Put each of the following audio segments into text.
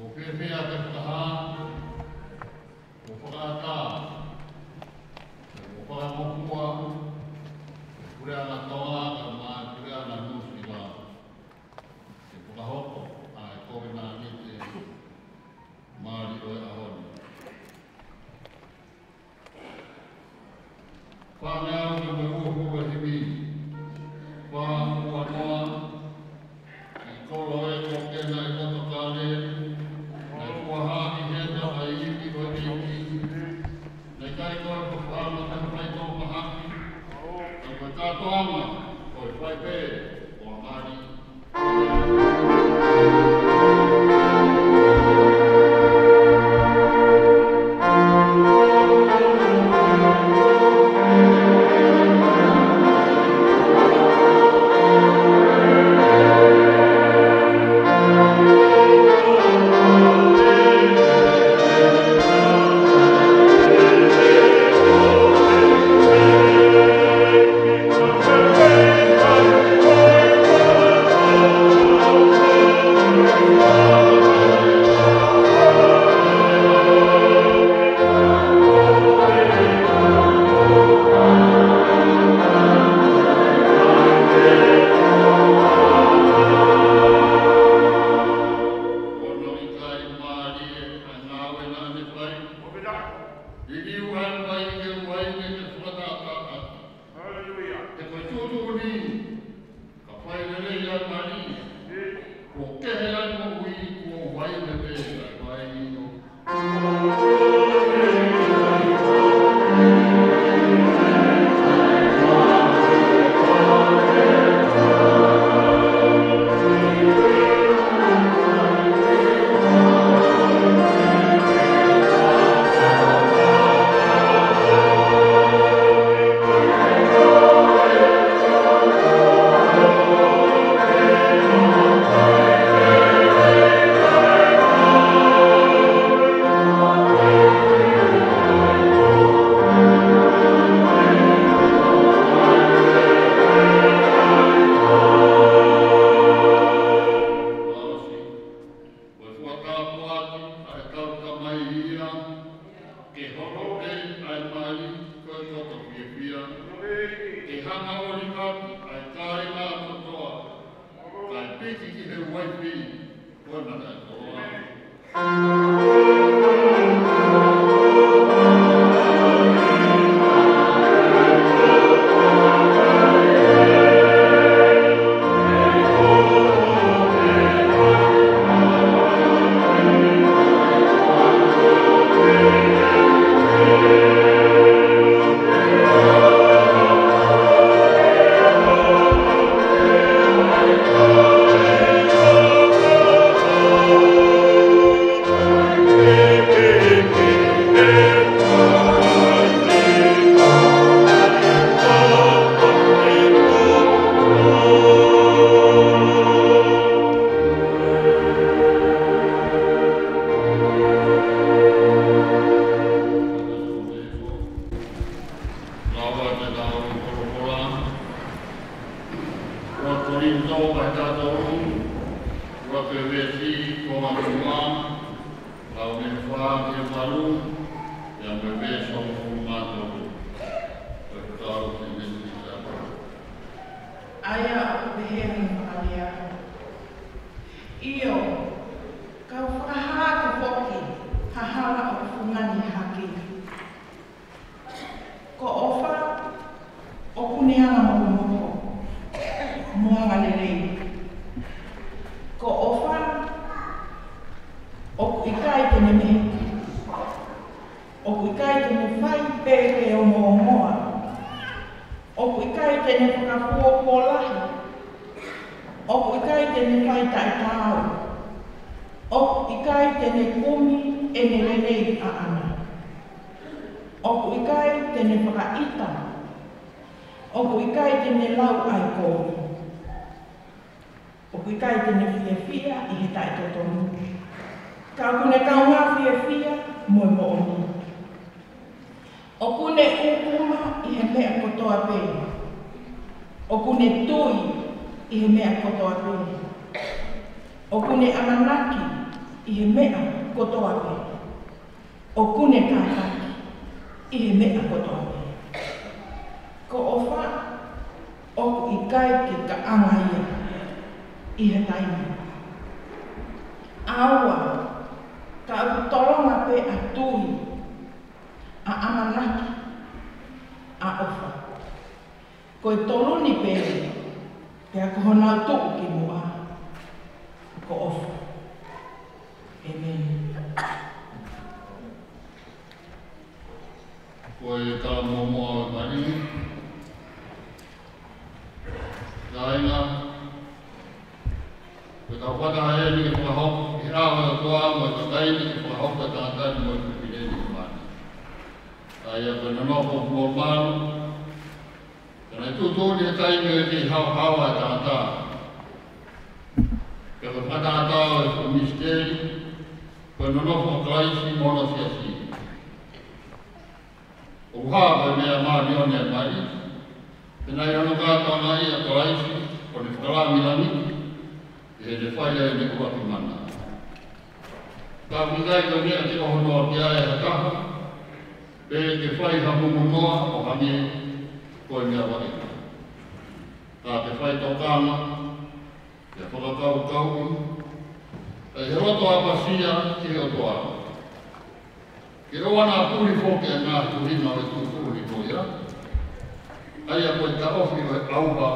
آ کر کہا i he mea kotoa me. O kune kaha i he mea kotoa me. Ko o wha o i kai ki ka anga ia i he taimu. Aua, ka au tolonga pe a tui, a amanaki, a ofa. Ko e toloni pe, pe a kohonau tuku ki mua, ko ofa. Amen. Apoi, ca la momo al Marii, Daina, pe ca fata a el, e pe hop, era o doa, mă, ca daini, e pe hop, pe ca a dat, mă, pe bine, din bani. koe nono ho klaisi mono si asi. O kuha koe mea maa ni onia mai, pena i rano kātā mai a klaisi, ko ni whakala milani, e he te whaia e ne kua ki mana. Tā kutai koe mea te oho noa ki ae ha kaha, pe e te whai ha mungu noa o hanie koe mea wari. Tā te whai tau kāma, te whakakau kau, E he roto a pasia ki o toa. Ki roa nga kuri fōke a ngā kuri ma re tū kuri koia. Ai a koe ka ofi o e auba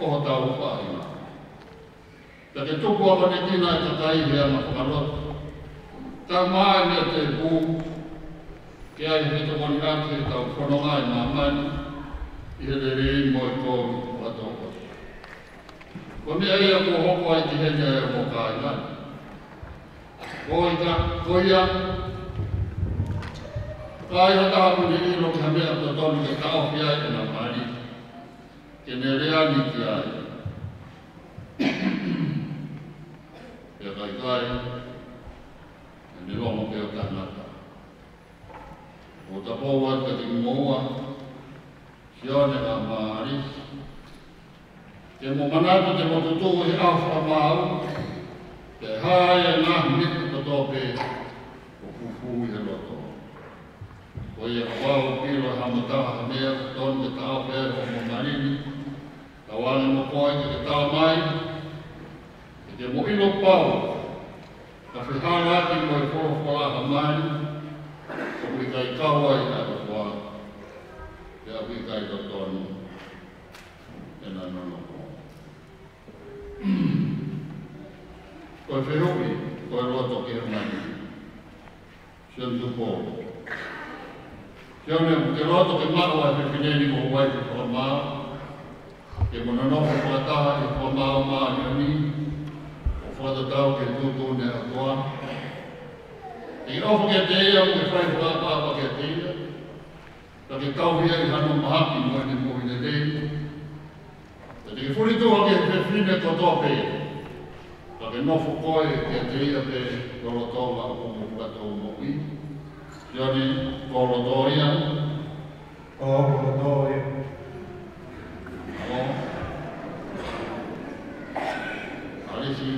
o ho tau whaima. Ta te tuku a pane tina e ta tai hea ma whakarot. Ta maa mea te bū. Ki ai he to moni ati e tau whanonga e ngā mani. I he te rei mo e kō o atopo. Ko mea ia kō hoko ai ti hene e mo kāi mani. Oita, oia. Kai ha taha ni iro ki ha mea ta tonu ke kao pia e na mari. Ke ne rea ni ki ae. Ke kai kai. Ke ne rongo ke o kanata. O ta pou wat ka tingi moua. Si ane ka mari. Ke mo manatu te mo tutu i e afa maau. Ke hae nga mitu tope o kupu i he loto. O ia kawau pilo ha mataha ha mea ton te tau pere o mo marini, tau ane mo koe ke te tau mai, e te mo ino pau, ka whihanga ati mo i koro kora ha mai, o mi kai kawa i kato kua, te api kai to tonu, e na nono kua. Koe whihoki, koe whihoki, koe roa toke e mani. Sia mi tupo. Sia mi tupo. Te roa toke mako ai te pinei ni kou wai te kua maa. Te mona noho kua taha e kua maa o maa ni ami. O fata tau ke tu ne a koa. E ofo ke te ea o te whai kua papa ke te ea. Ta ke tau hea i hanu mahaki mwene mwene dei. Ta te ke furi tu hoke e te fine kotoa pei. Ενώ Φουκόη διατηρείται Κοροτόβα como Πλατομοβή, διότι Κοροτόια, Κοροτόια, Αλήθει.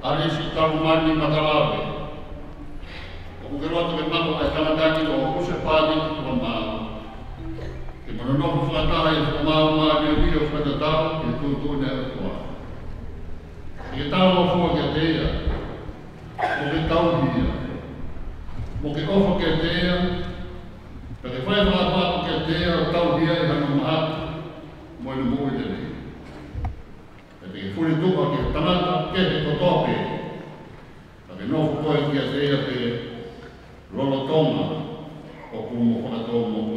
Αλήθει, τα ρουμάνι καταλάβει. Ο κουβερότο με τα θα κάνει το ακούσε πάλι την μαμά. o nog een flataal is normaal, maar nu hier voor de taal, je kunt doen en het wacht. Je taal wel voor je deer, voor je taal hier. Moet je ook voor je deer, dat je vijf laat wat voor je deer, het taal hier is en om hart, moet je mooi te nemen. Dat que voor je toe wat je taal hebt, kent het tot op je. Dat je nog voor je deer, dat je rolletoma, ook om je van het oom op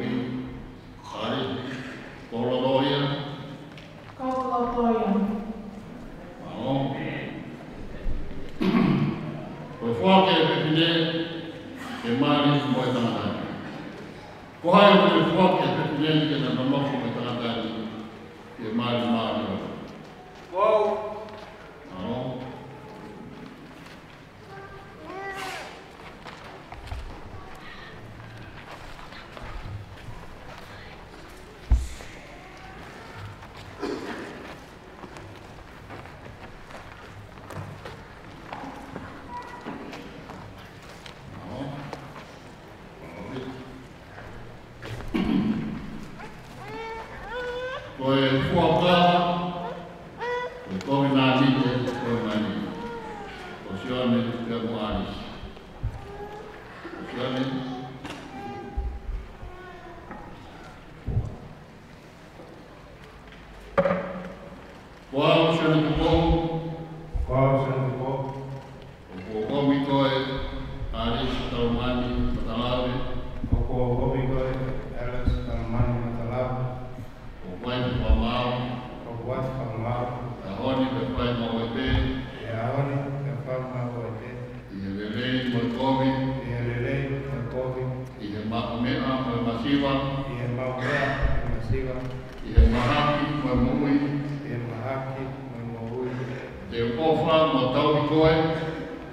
Goel,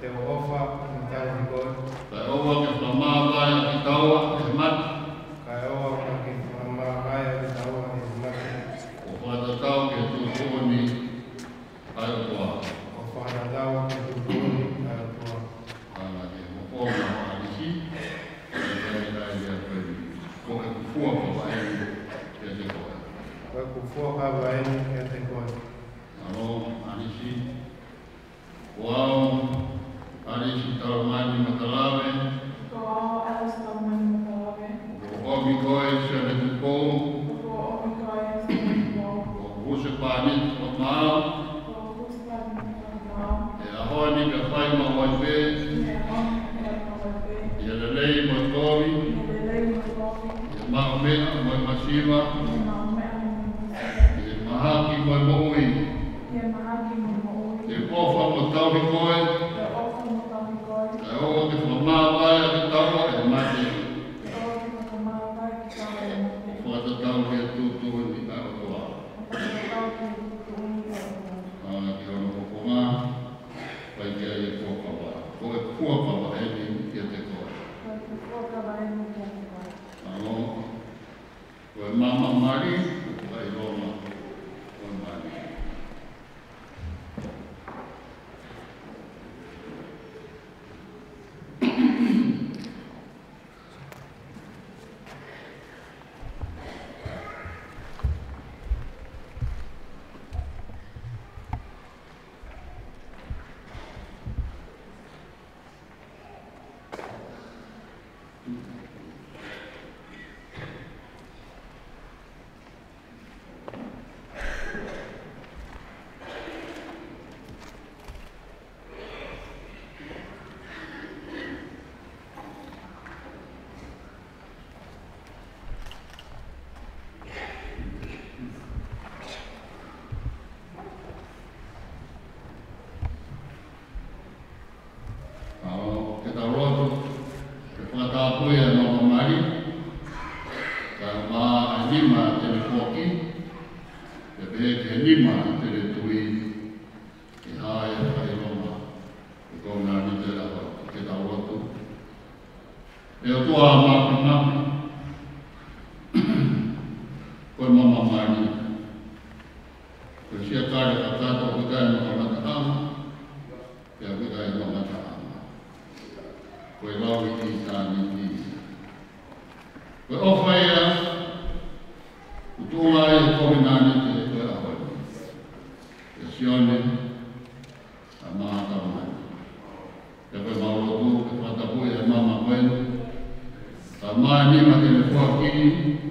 de Quintana amani magerefua pili